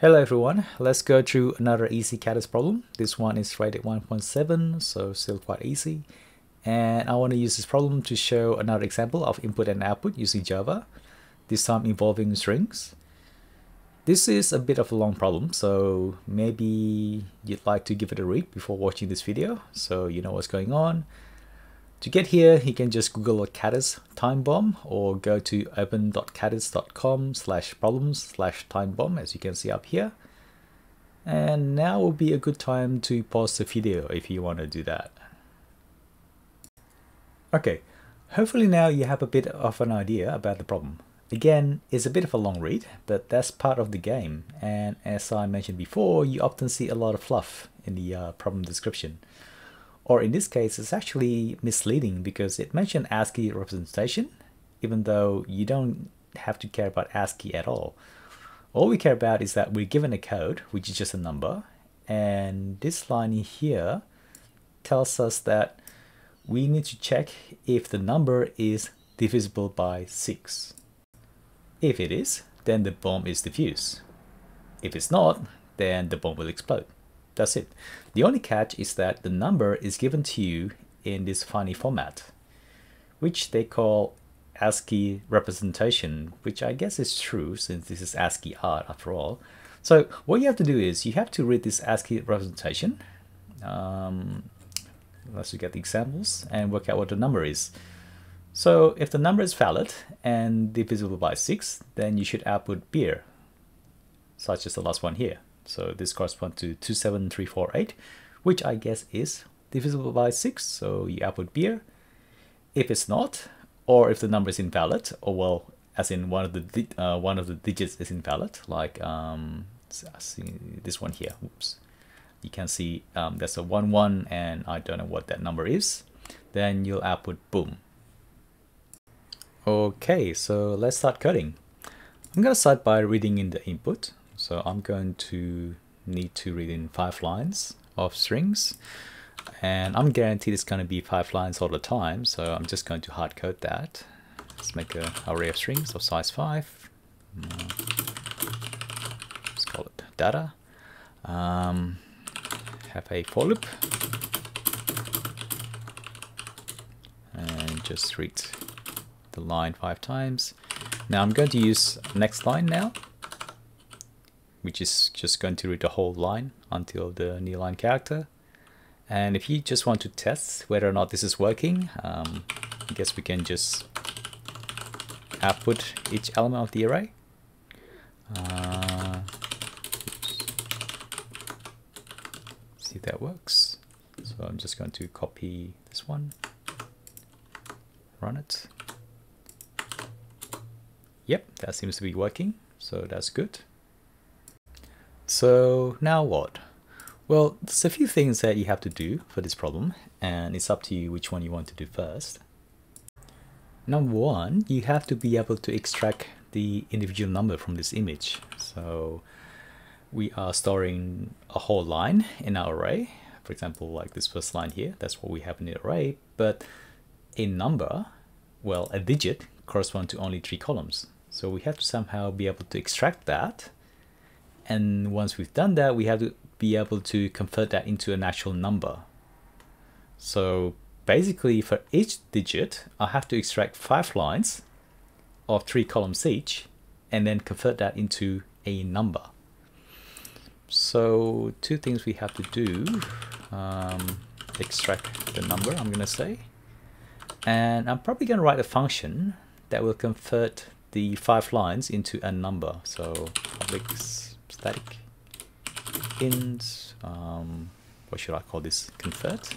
Hello everyone, let's go through another easy Kattis problem. This one is rated 1.7, so still quite easy. And I want to use this problem to show another example of input and output using Java, this time involving strings. This is a bit of a long problem, so maybe you'd like to give it a read before watching this video, so you know what's going on. To get here, you can just Google a Kattis time bomb or go to open.kattis.com slash problems slash time bomb as you can see up here. And now will be a good time to pause the video if you want to do that. Okay, hopefully now you have a bit of an idea about the problem. Again, it's a bit of a long read, but that's part of the game. And as I mentioned before, you often see a lot of fluff in the uh, problem description. Or in this case, it's actually misleading because it mentioned ASCII representation, even though you don't have to care about ASCII at all. All we care about is that we're given a code, which is just a number, and this line here tells us that we need to check if the number is divisible by 6. If it is, then the bomb is diffused. If it's not, then the bomb will explode. That's it. The only catch is that the number is given to you in this funny format, which they call ASCII representation, which I guess is true since this is ASCII art after all. So what you have to do is you have to read this ASCII representation. Um, let's look at the examples and work out what the number is. So if the number is valid and divisible by 6, then you should output beer, such as the last one here. So this corresponds to 27348, which I guess is divisible by 6. So you output beer. If it's not, or if the number is invalid, or well, as in one of the uh, one of the digits is invalid, like um, this one here. Oops. You can see um, there's a 1 1 and I don't know what that number is. Then you'll output boom. Okay, so let's start coding. I'm going to start by reading in the input. So I'm going to need to read in five lines of strings and I'm guaranteed it's going to be five lines all the time. So I'm just going to hard code that. Let's make an array of strings of size five. Let's call it data. Um, have a for loop and just read the line five times. Now I'm going to use next line now which is just going to read the whole line until the new line character. And if you just want to test whether or not this is working, um, I guess we can just output each element of the array. Uh, see if that works. So I'm just going to copy this one, run it. Yep, that seems to be working, so that's good. So now what? Well, there's a few things that you have to do for this problem, and it's up to you which one you want to do first. Number one, you have to be able to extract the individual number from this image. So we are storing a whole line in our array. For example, like this first line here, that's what we have in the array. But a number, well, a digit corresponds to only three columns. So we have to somehow be able to extract that and once we've done that, we have to be able to convert that into an actual number. So basically for each digit, I have to extract five lines of three columns each and then convert that into a number. So two things we have to do, um, extract the number, I'm gonna say. And I'm probably gonna write a function that will convert the five lines into a number. So public static int, um, what should I call this, convert.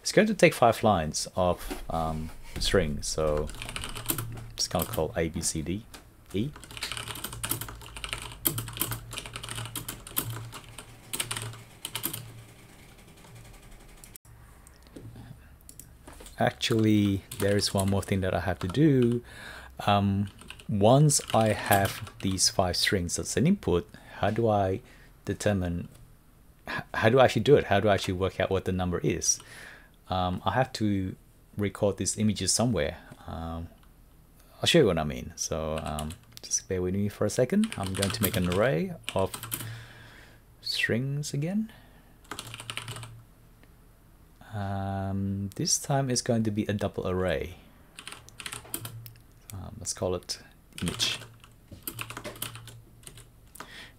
It's going to take five lines of um, string, so it's going to call A, B, C, D, E. Actually, there is one more thing that I have to do. Um, once I have these five strings as an input, how do I determine, how do I actually do it? How do I actually work out what the number is? Um, I have to record these images somewhere. Um, I'll show you what I mean. So um, just bear with me for a second. I'm going to make an array of strings again. Um, this time it's going to be a double array. Um, let's call it image.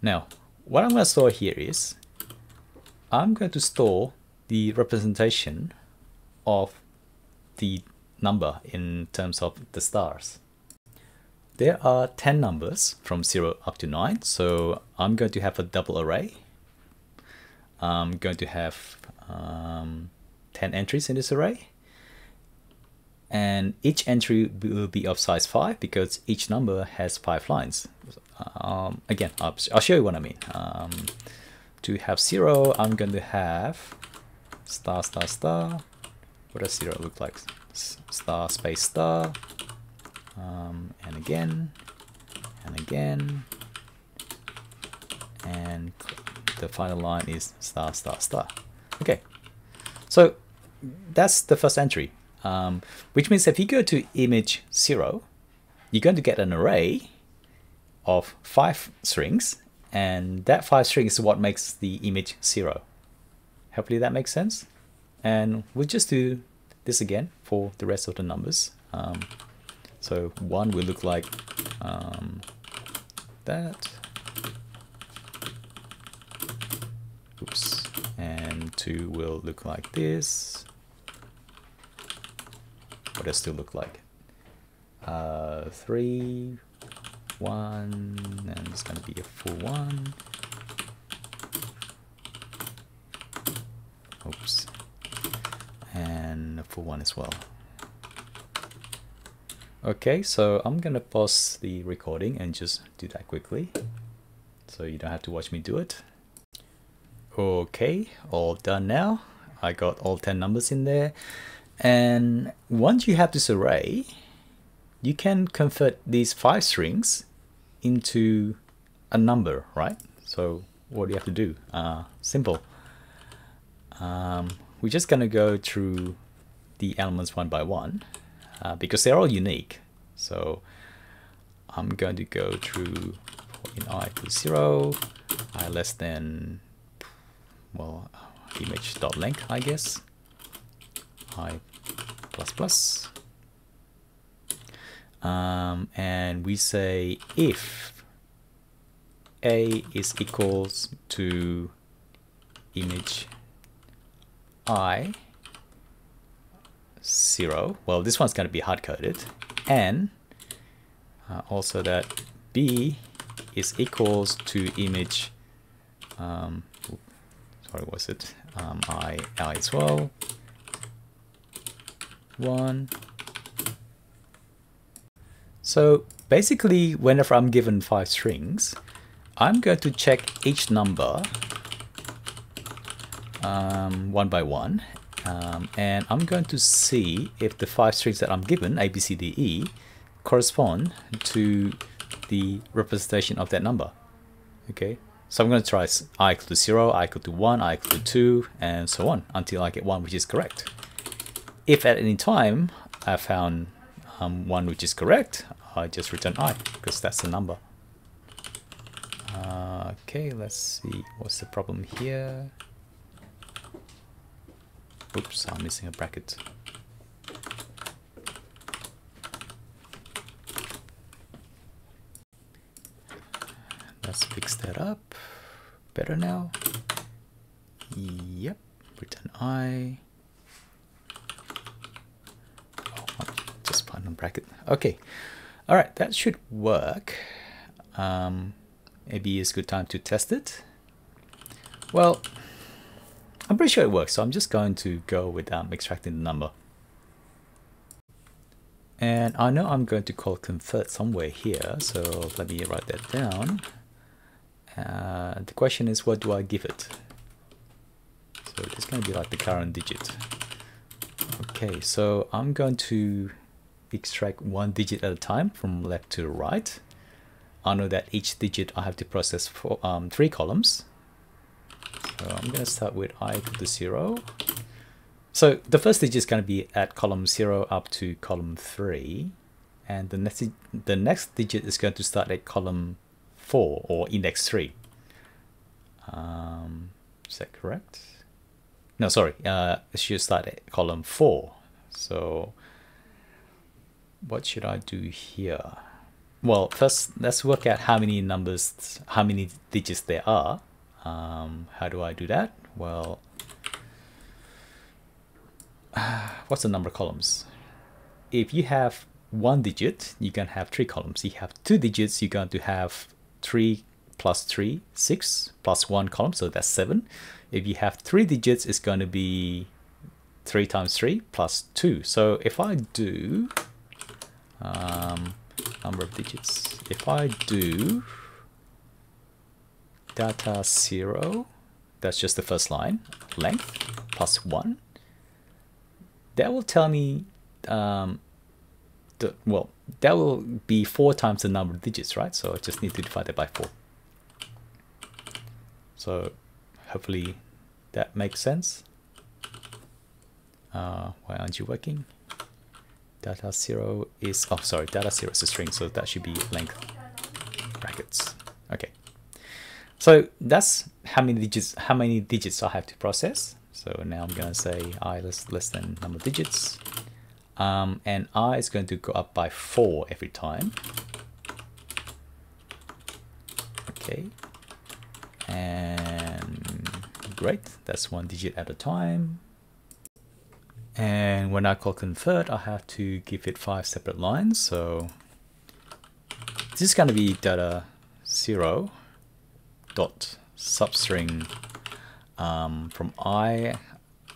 Now, what I'm going to store here is I'm going to store the representation of the number in terms of the stars. There are 10 numbers from 0 up to 9, so I'm going to have a double array. I'm going to have um, 10 entries in this array. And each entry will be of size 5 because each number has 5 lines. Um, again, I'll, I'll, show you what I mean. Um, to have 0, I'm going to have star, star, star. What does 0 look like? Star, space, star. Um, and again, and again. And the final line is star, star, star. Okay, so that's the first entry, um, which means if you go to image 0, you're going to get an array of five strings, and that five strings is what makes the image 0. Hopefully that makes sense. And we'll just do this again for the rest of the numbers. Um, so 1 will look like um, that. Oops. And 2 will look like this. What does 2 look like? Uh, 3, 1, and it's going to be a full 1. Oops. And a full 1 as well. Okay, so I'm gonna pause the recording and just do that quickly. So you don't have to watch me do it. Okay, all done now. I got all 10 numbers in there. And once you have this array, you can convert these five strings into a number, right? So what do you have to do? Uh, simple. Um, we're just gonna go through the elements one by one uh, because they're all unique. So I'm going to go through in i to 0, i less than, well, image dot length, I guess, i plus. Um, and we say if a is equals to image i 0. Well, this one's going to be hard-coded. And uh, also that b is equals to image, um, sorry, was it? Um, I, I as well. 1. So basically, whenever I'm given five strings, I'm going to check each number um, one by one um, and I'm going to see if the five strings that I'm given, A, B, C, D, E, correspond to the representation of that number. Okay, so I'm going to try i equal to 0, i equal to 1, i equal to 2, and so on until I get one which is correct. If at any time I found um, one which is correct, I just return i because that's the number. Uh, okay, let's see what's the problem here. Oops, I'm missing a bracket. Let's fix that up. Better now. Yep, return i. Oh, just put a bracket. Okay, all right, that should work. Um, maybe it's a good time to test it. Well, I'm pretty sure it works, so I'm just going to go with um, extracting the number. And I know I'm going to call convert somewhere here, so let me write that down. Uh, the question is, what do I give it? So it's going to be like the current digit. Okay, so I'm going to extract one digit at a time from left to right. I know that each digit I have to process for um, three columns. So I'm going to start with i to 0. So the first digit is going to be at column 0 up to column 3. and the next the next digit is going to start at column 4 or index 3 um, is that correct no sorry uh, it should start at column 4 so what should I do here? Well first let's work out how many numbers how many digits there are. Um, how do I do that? Well what's the number of columns? If you have one digit you can have three columns. If you have two digits you're going to have three plus three six plus one column so that's seven. If you have three digits it's going to be three times three plus two. So if I do um, number of digits. If I do data zero that's just the first line length plus one that will tell me um, the, well that will be four times the number of digits right? So I just need to divide that by four. So hopefully that makes sense. Uh, why aren't you working data zero is oh sorry data zero is a string so that should be length brackets. Okay. So that's how many digits how many digits I have to process. So now I'm gonna say i less less than number of digits. Um, and i is going to go up by 4 every time. Okay, and great, that's one digit at a time. And when I call convert, I have to give it five separate lines. So this is going to be data zero dot substring um, from i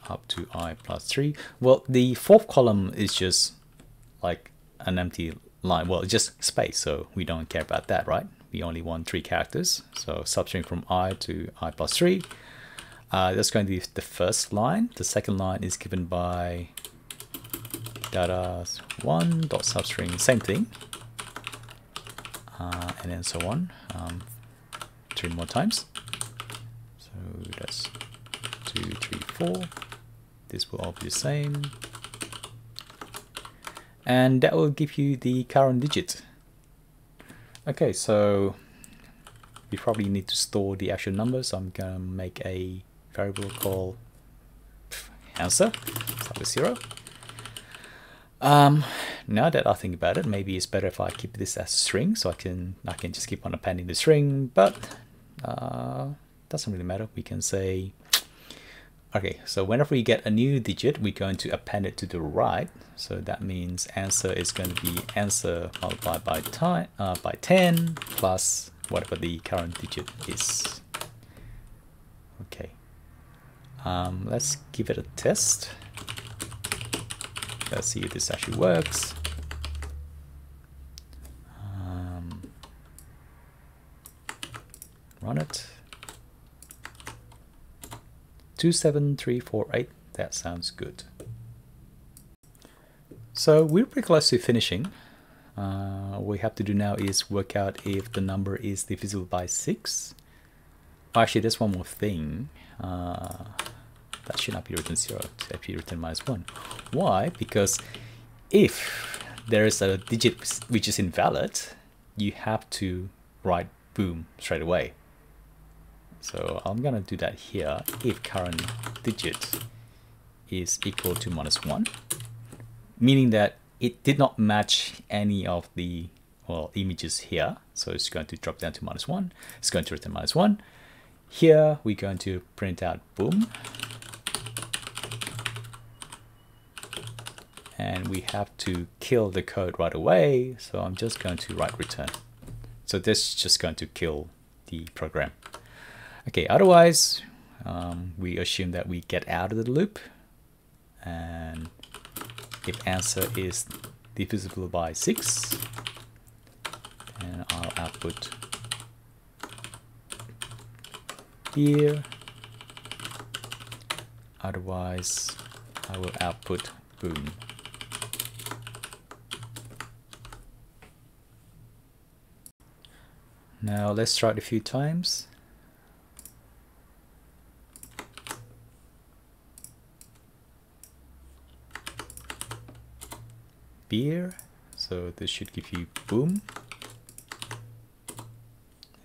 up to i plus 3. Well, the fourth column is just like an empty line. Well, it's just space, so we don't care about that, right? We only want three characters. So substring from i to i plus 3. Uh, that's going to be the first line. The second line is given by data 1 dot substring, same thing. Uh, and then so on, um, three more times. So that's two, three, four this will all be the same and that will give you the current digit okay so we probably need to store the actual number so I'm gonna make a variable called answer start with zero um, now that I think about it maybe it's better if I keep this as a string so I can I can just keep on appending the string but uh, doesn't really matter we can say Okay, so whenever we get a new digit, we're going to append it to the right. So that means answer is going to be answer multiplied by, time, uh, by 10 plus whatever the current digit is. Okay, um, let's give it a test. Let's see if this actually works. Um, run it. 27348. That sounds good. So we're pretty close to finishing. Uh, we have to do now is work out if the number is divisible by 6. Oh, actually, there's one more thing. Uh, that should not be written 0, it should be written minus 1. Why? Because if there is a digit which is invalid, you have to write boom straight away. So I'm gonna do that here if current digit is equal to minus one, meaning that it did not match any of the well images here. So it's going to drop down to minus one. It's going to return minus one. Here we're going to print out boom. And we have to kill the code right away. So I'm just going to write return. So this is just going to kill the program. Okay, otherwise, um, we assume that we get out of the loop. And if answer is divisible by 6, and I'll output here. Otherwise, I will output boom. Now let's try it a few times. beer. So this should give you boom.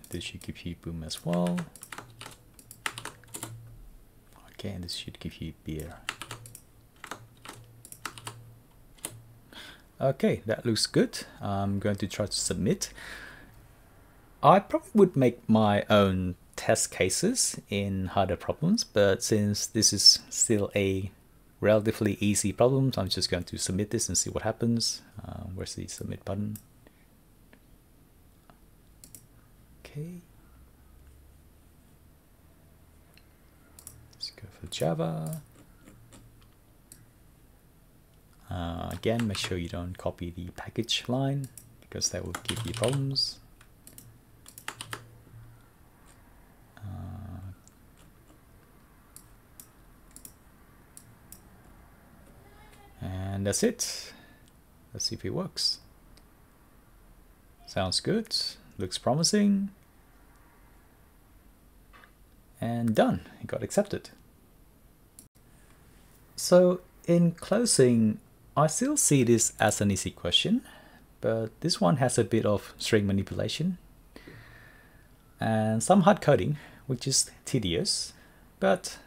This should give you boom as well. Okay, and this should give you beer. Okay, that looks good. I'm going to try to submit. I probably would make my own test cases in harder problems, but since this is still a relatively easy problem, I'm just going to submit this and see what happens. Uh, where's the submit button? Okay. Let's go for Java. Uh, again, make sure you don't copy the package line because that will give you problems. Uh, and that's it. Let's see if it works. Sounds good. Looks promising. And done. It got accepted. So in closing, I still see this as an easy question, but this one has a bit of string manipulation and some hard coding, which is tedious, but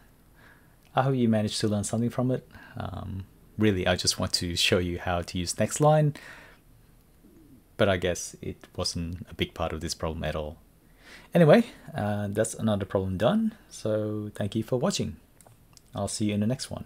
I hope you managed to learn something from it. Um, really, I just want to show you how to use next line, but I guess it wasn't a big part of this problem at all. Anyway, uh, that's another problem done, so thank you for watching. I'll see you in the next one.